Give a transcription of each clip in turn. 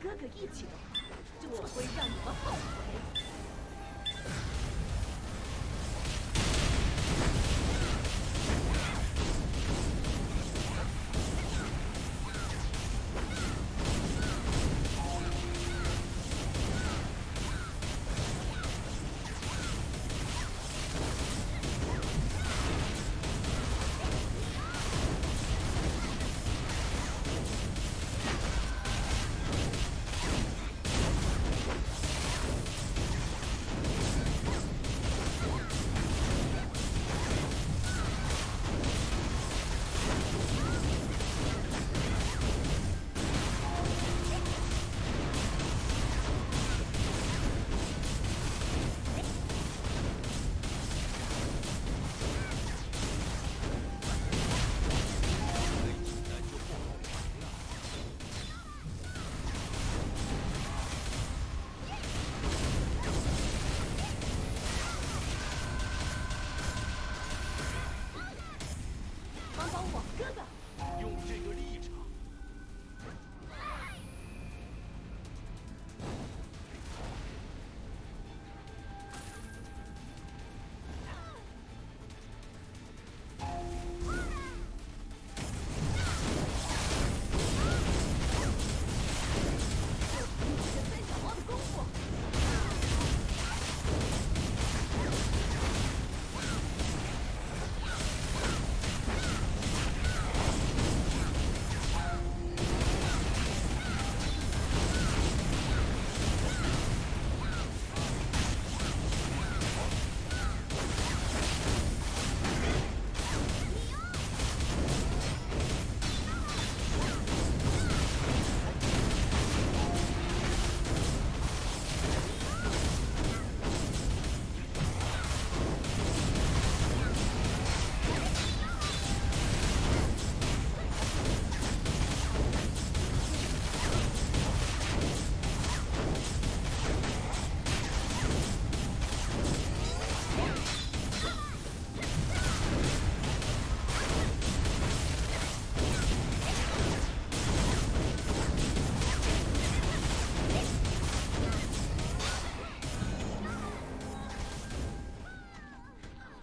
哥哥一起的话，就会让你们后悔。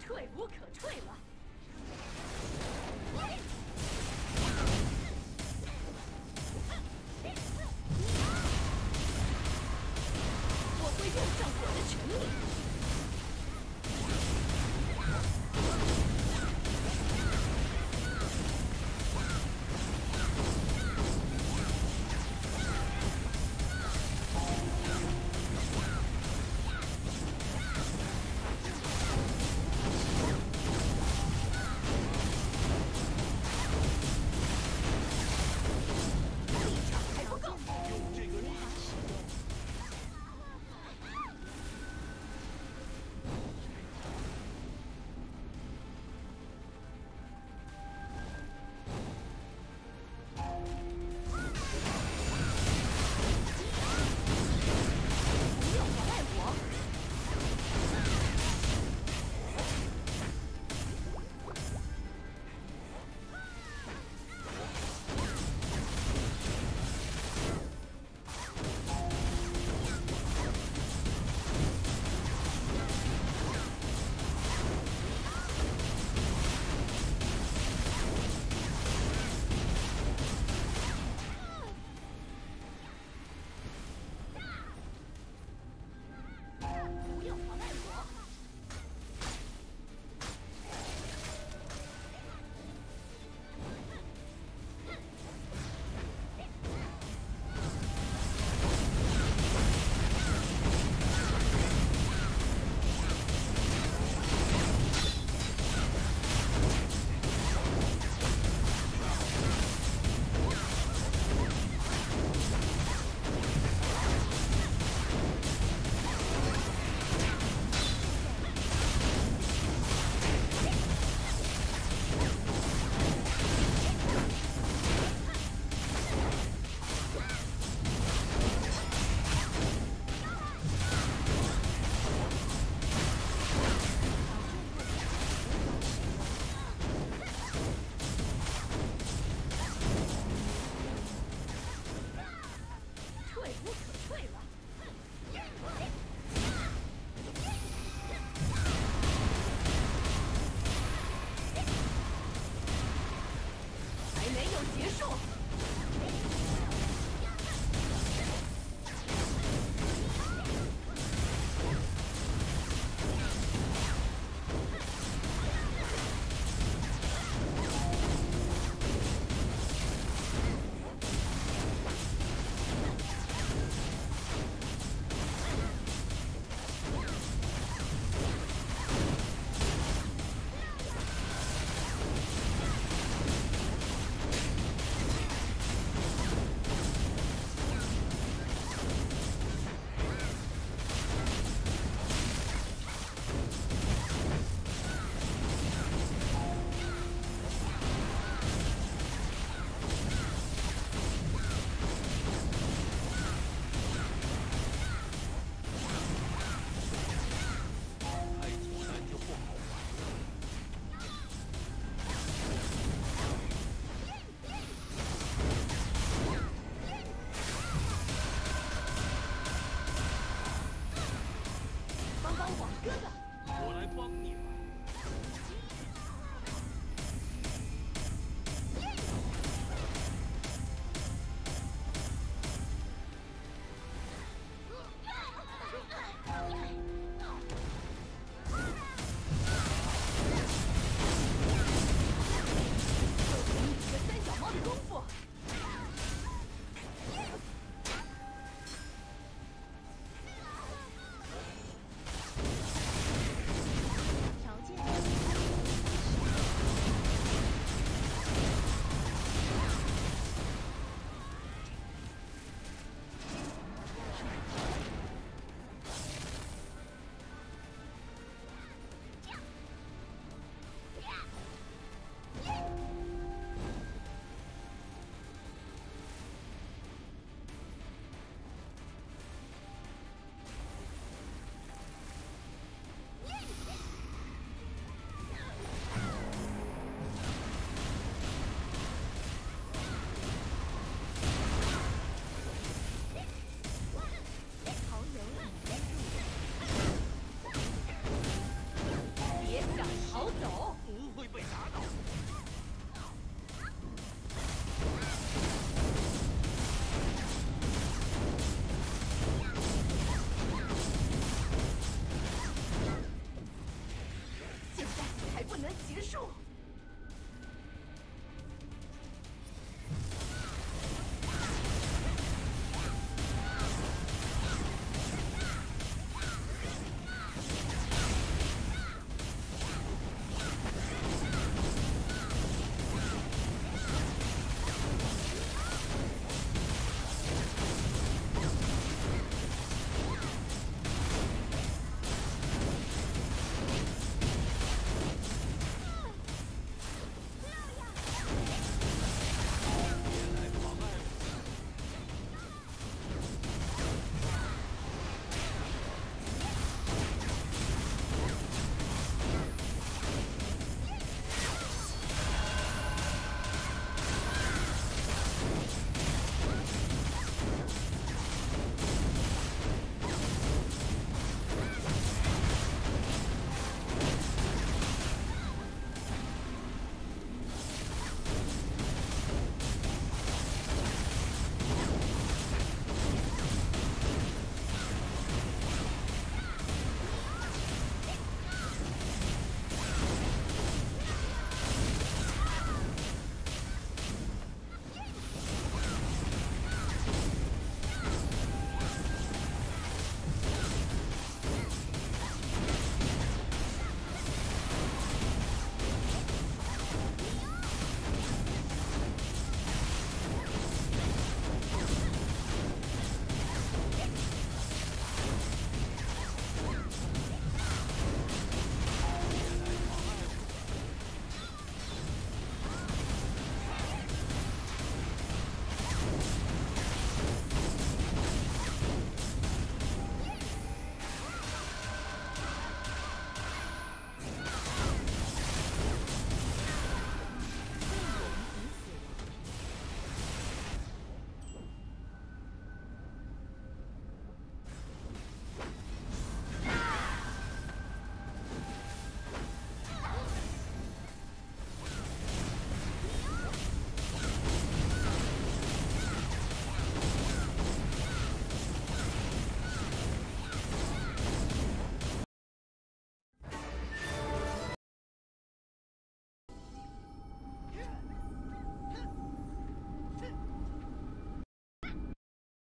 退无可退了。我会用上我的全力。